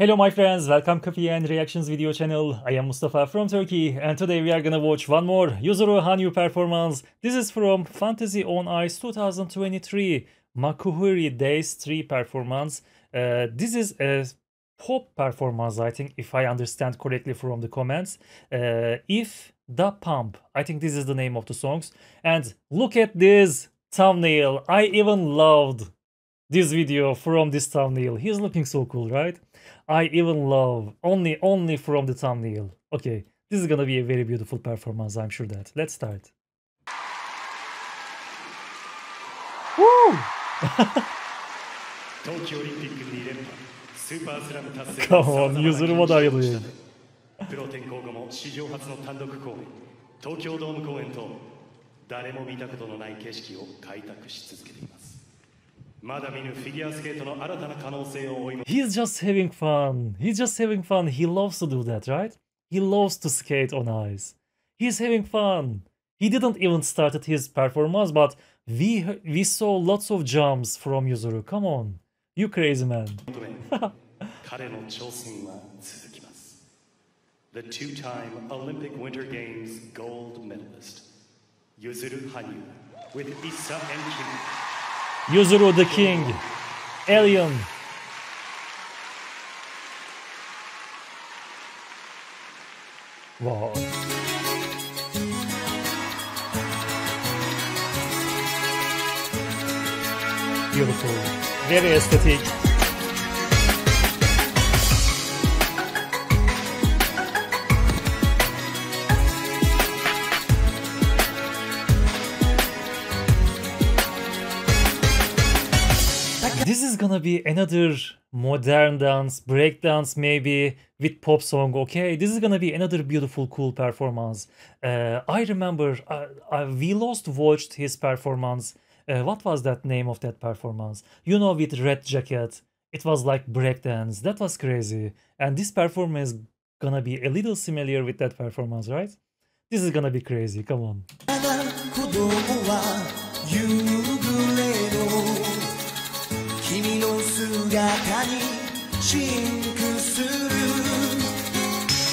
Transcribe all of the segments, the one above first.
Hello my friends, welcome Coffee and Reactions video channel. I am Mustafa from Turkey and today we are gonna watch one more Yuzuru Hanyu performance. This is from Fantasy on Ice 2023 Makuhari Days 3 performance. Uh, this is a pop performance I think if I understand correctly from the comments. Uh, if Da Pump, I think this is the name of the songs. And look at this thumbnail, I even loved this video from this thumbnail. He's looking so cool, right? I even love only only from the thumbnail. Okay, this is gonna be a very beautiful performance. I'm sure that. Let's start. Woo! Come on, 譲るもだよね。プロ転向後も史上初の単独公演、東京ドーム公演と誰も見たことのない景色を開拓し続けています。 He's just having fun. He's just having fun. He loves to do that, right? He loves to skate on ice. He's having fun. He didn't even started his performance, but we we saw lots of jumps from Yuzuru. Come on. You crazy man. the two-time Olympic Winter Games gold medalist, Yuzuru Hanyu, with Issa and Kimi. Yuzuru the King, Alien. Wow. Beautiful, very aesthetic. Gonna be another modern dance, break dance maybe with pop song, okay? This is gonna be another beautiful, cool performance. Uh, I remember uh, uh, we lost watched his performance. Uh, what was that name of that performance? You know, with red jacket. It was like break dance. That was crazy. And this performance gonna be a little similar with that performance, right? This is gonna be crazy. Come on. にシンクする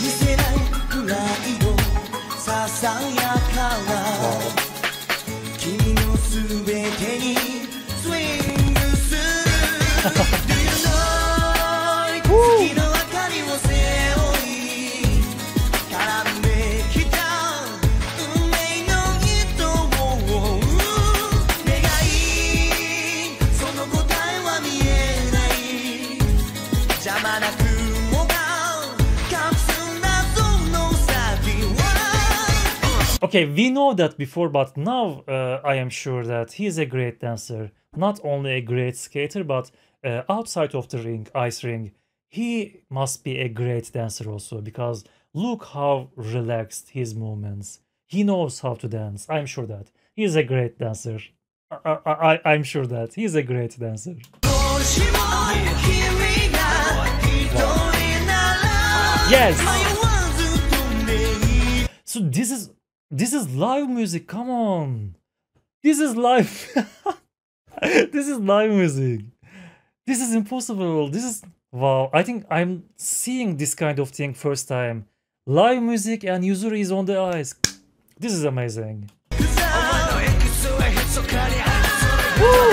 見せないプライドささやかな君のすべてにスイングする Okay, we know that before, but now uh, I am sure that he is a great dancer. Not only a great skater, but uh, outside of the ring, ice ring, he must be a great dancer also because look how relaxed his movements. He knows how to dance. I'm sure that he is a great dancer. I, I, I'm sure that he's a great dancer. Yes. So this is this is live music. Come on. This is live. this is live music. This is impossible. This is wow. I think I'm seeing this kind of thing first time. Live music and Yuzuru is on the ice. This is amazing. Woo!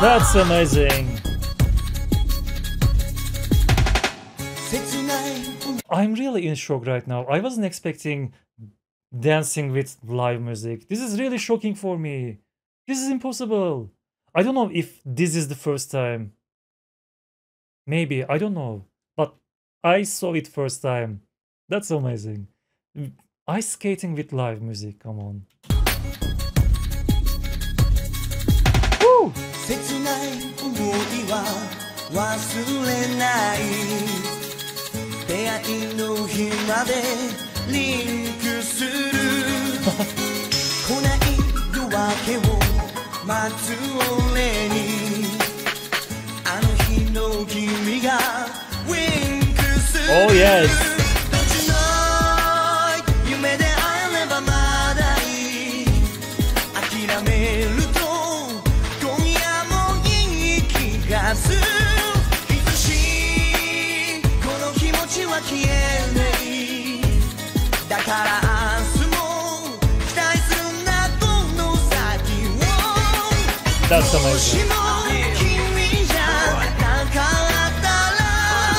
That's amazing. I'm really in shock right now. I wasn't expecting dancing with live music. This is really shocking for me. This is impossible. I don't know if this is the first time. Maybe, I don't know. But I saw it first time. That's amazing. Ice skating with live music, come on. 切ない思いは忘れない出会いの日までリンクする。来ない夜明けを待つ俺に。あの日の君がウィンクする。Oh yes. That's amazing.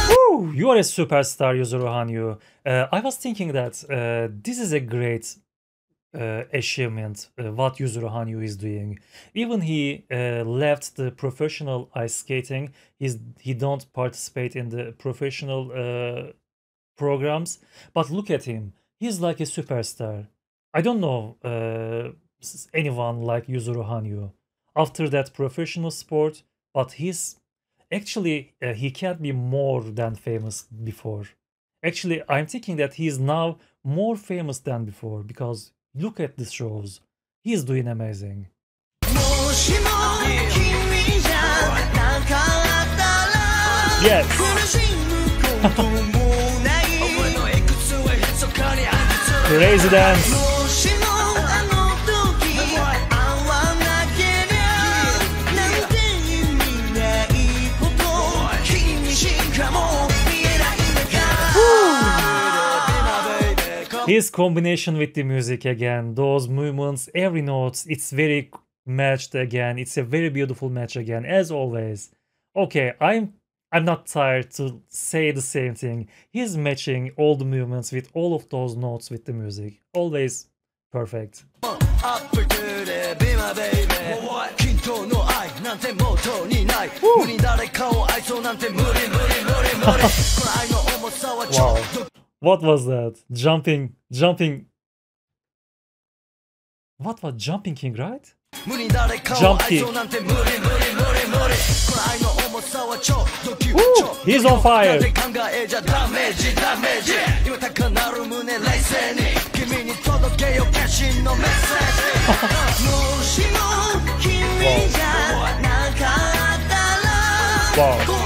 Woo, you are a superstar, Yuzuruhan. Hanyu. Uh, I was thinking that uh, this is a great uh, achievement uh, what Yuzuru Hanyu is doing. Even he uh, left the professional ice skating. He's he don't participate in the professional uh, programs. But look at him. He's like a superstar. I don't know uh, anyone like Yuzuru Hanyu after that professional sport. But he's actually uh, he can't be more than famous before. Actually, I'm thinking that he's now more famous than before because Look at the shows. He's doing amazing. yes. Crazy dance. his combination with the music again those movements every note it's very matched again. It's a very beautiful match again as always. Okay i'm i'm not tired to say the same thing he's matching all the movements with all of those notes with the music always perfect wow what was that? Jumping, jumping. What was Jumping King, right? Jump King. Woo, he's on fire. wow. wow.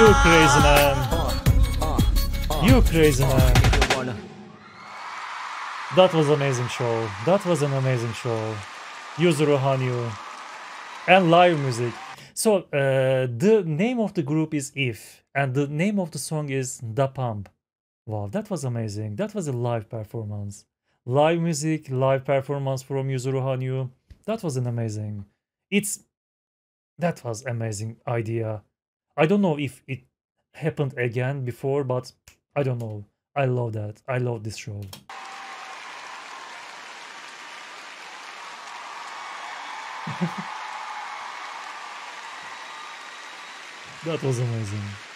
You crazy man. You crazy man. That was an amazing show. That was an amazing show. Yuzuru Hanyu. And live music. So uh, the name of the group is If. And the name of the song is Da Pump. Wow, that was amazing. That was a live performance. Live music, live performance from Yuzuru Hanyu. That was an amazing. It's that was amazing idea I don't know if it happened again before, but I don't know. I love that. I love this show. that was amazing.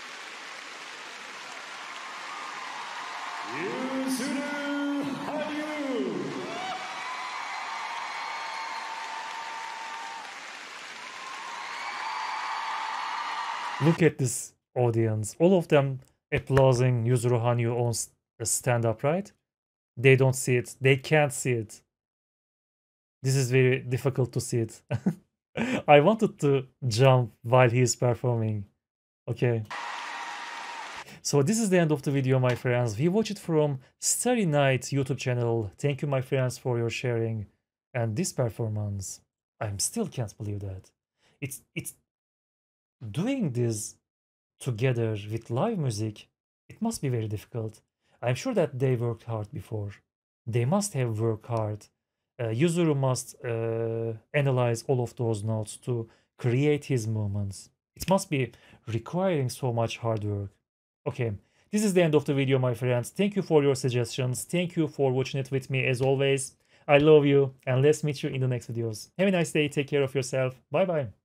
Look at this audience. All of them applauding Yuzuru Hanyu on stand up, right? They don't see it. They can't see it. This is very difficult to see it. I wanted to jump while he is performing. Okay. So this is the end of the video, my friends. We watch it from Starry Night YouTube channel. Thank you, my friends, for your sharing. And this performance, I am still can't believe that. It's it's doing this together with live music, it must be very difficult. I'm sure that they worked hard before. They must have worked hard. Uh, Yuzuru must uh, analyze all of those notes to create his movements. It must be requiring so much hard work. Okay, this is the end of the video, my friends. Thank you for your suggestions. Thank you for watching it with me as always. I love you and let's meet you in the next videos. Have a nice day. Take care of yourself. Bye bye.